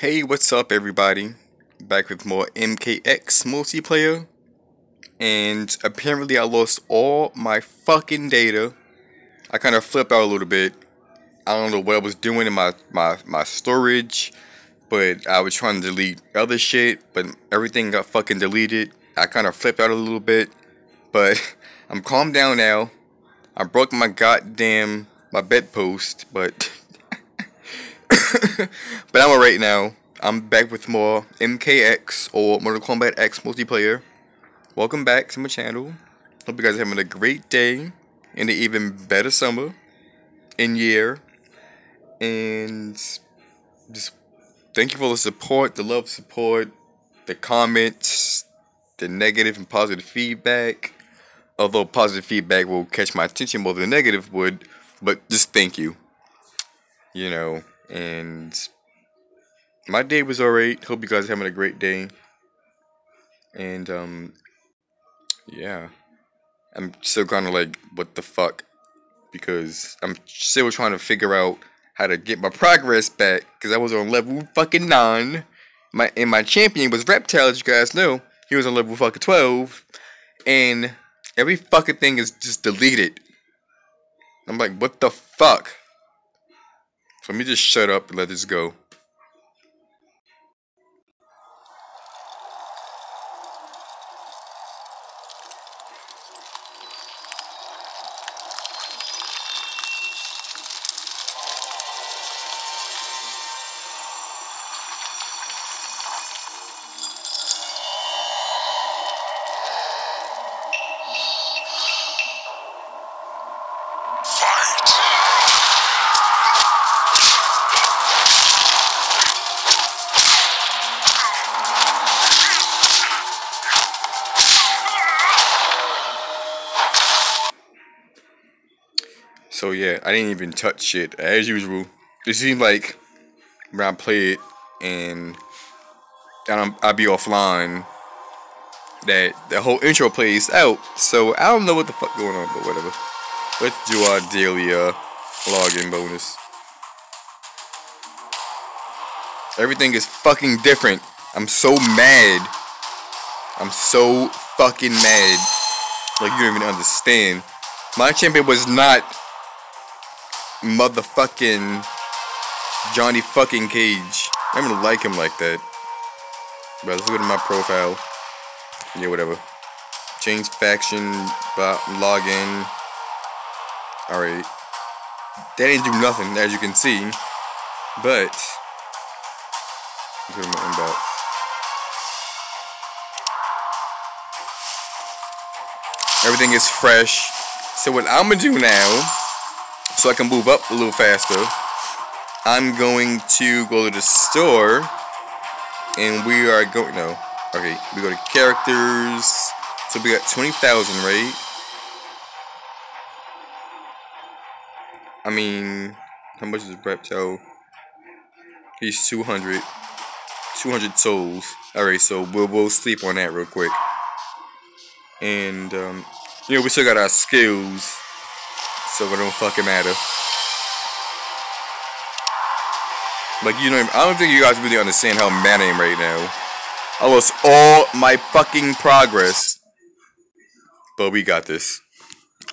Hey, what's up, everybody? Back with more MKX multiplayer. And apparently, I lost all my fucking data. I kind of flipped out a little bit. I don't know what I was doing in my, my, my storage, but I was trying to delete other shit, but everything got fucking deleted. I kind of flipped out a little bit, but I'm calmed down now. I broke my goddamn my bedpost, but but I'm alright now. I'm back with more MKX or Mortal Kombat X multiplayer. Welcome back to my channel. Hope you guys are having a great day and an even better summer and year. And just thank you for the support, the love support, the comments, the negative and positive feedback. Although positive feedback will catch my attention more than negative would, but just thank you. You know, and my day was alright. Hope you guys are having a great day. And um yeah. I'm still kinda like what the fuck because I'm still trying to figure out how to get my progress back because I was on level fucking nine. My and my champion was Reptile, as you guys know. He was on level fucking twelve. And every fucking thing is just deleted. I'm like, what the fuck? Let me just shut up and let this go. So yeah, I didn't even touch shit as usual. It seemed like when I play it and I'm, I'll be offline, that the whole intro plays out. So I don't know what the fuck going on, but whatever. Let's do our daily uh, login bonus. Everything is fucking different. I'm so mad. I'm so fucking mad. Like you don't even understand. My champion was not motherfucking Johnny fucking Cage. I'm gonna like him like that. But let's go to my profile. Yeah, whatever. Change faction, but login. Alright. That didn't do nothing, as you can see. But, go to my inbox. Everything is fresh. So what I'm gonna do now so I can move up a little faster, I'm going to go to the store and we are going, no, okay, we go to characters, so we got 20,000, right? I mean, how much is Reptile? He's 200, 200 souls. Alright, so we'll, we'll sleep on that real quick. And, um, you know, we still got our skills so it don't fucking matter. Like, you know, I don't think you guys really understand how mad I am right now. I lost all my fucking progress. But we got this.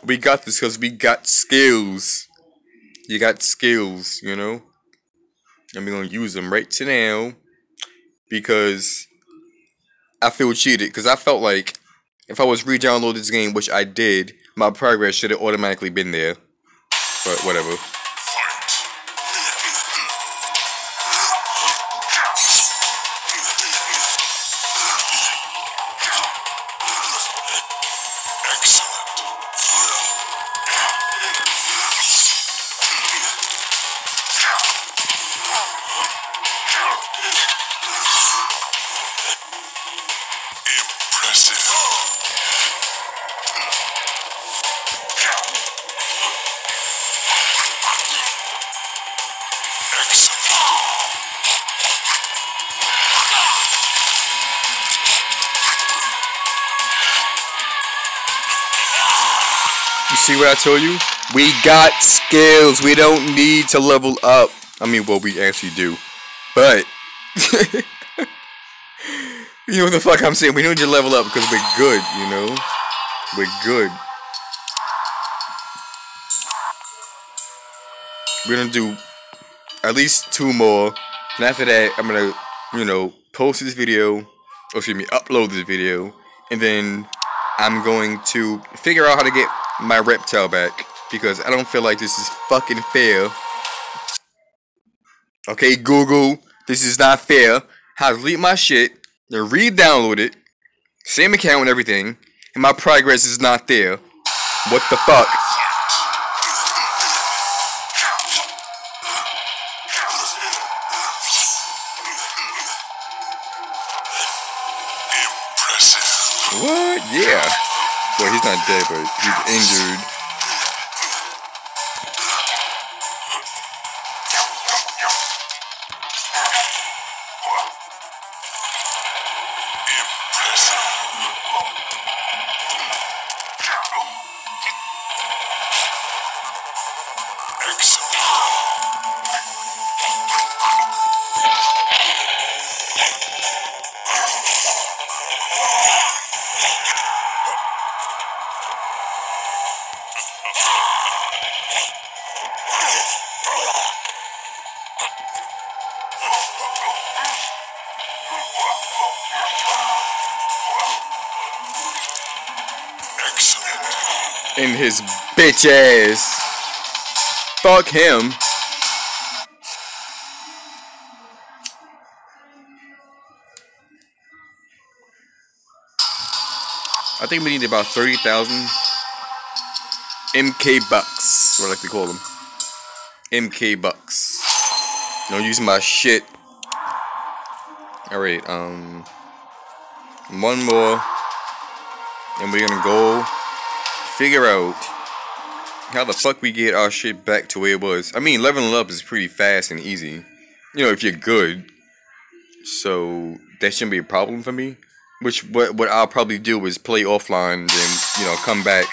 We got this because we got skills. You got skills, you know? And we're going to use them right to now. Because I feel cheated. Because I felt like if I was re-download this game, which I did, my progress should have automatically been there. But whatever. You see what I told you? We got skills. We don't need to level up. I mean, well, we actually do. But you know what the fuck I'm saying? We need to level up because we're good, you know? We're good. We're gonna do at least two more. And after that, I'm gonna, you know, post this video, or excuse me, upload this video, and then I'm going to figure out how to get my reptile back because I don't feel like this is fucking fair. Okay, Google, this is not fair. How to delete my shit, then re-download it, same account and everything, and my progress is not there. What the fuck? Yeah. Well, he's not dead, but he's injured. In his bitch ass. Fuck him. I think we need about 30,000 MK bucks, what I like to call them. MK bucks. Don't use my shit. Alright, um, one more, and we're gonna go figure out how the fuck we get our shit back to where it was. I mean, leveling up is pretty fast and easy. You know, if you're good. So that shouldn't be a problem for me. Which what what I'll probably do is play offline, then you know come back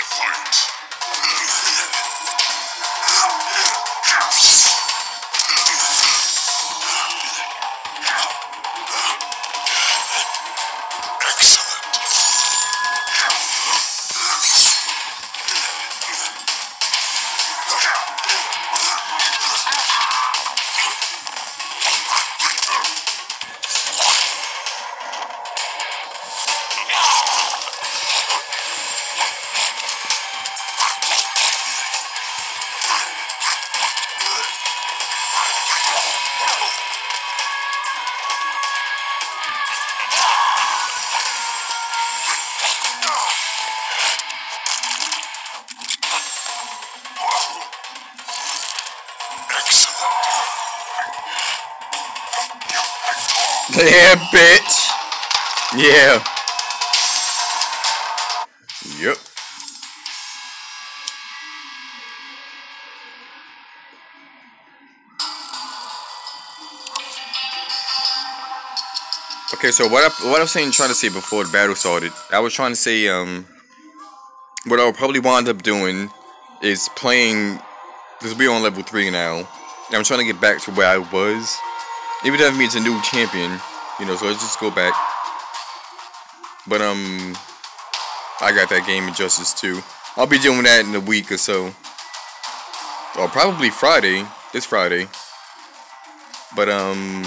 Yeah, bitch. Yeah. Yep. Okay, so what I what I was saying, trying to say before the battle started, I was trying to say um, what I'll probably wind up doing is playing. Because we're on level three now, and I'm trying to get back to where I was. Even doesn't mean it's a new champion, you know. So let's just go back. But um, I got that game of justice too. I'll be doing that in a week or so, or probably Friday. This Friday. But um,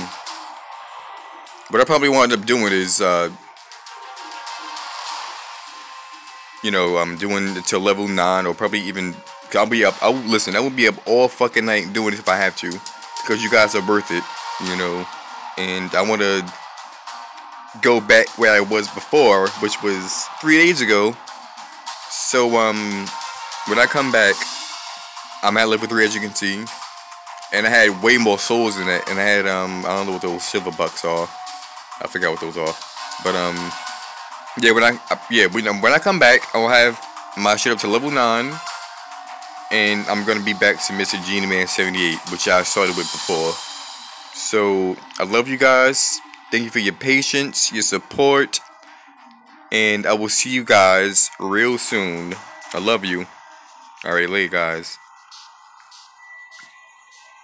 what I probably wind up doing is uh, you know, I'm doing it to level nine, or probably even I'll be up. I'll listen. I will be up all fucking night doing it if I have to, because you guys are worth it you know, and I want to go back where I was before, which was three days ago. So, um, when I come back, I'm at level three, as you can see, and I had way more souls in it, and I had, um, I don't know what those silver bucks are. I forgot what those are, but, um, yeah, when I, yeah, when, when I come back, I'll have my shit up to level nine, and I'm gonna be back to Mr. Genie Man 78, which I started with before. So I love you guys. Thank you for your patience, your support, and I will see you guys real soon. I love you. Alright, later, guys.